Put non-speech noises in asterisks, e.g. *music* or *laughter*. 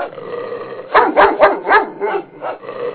Uh... *laughs*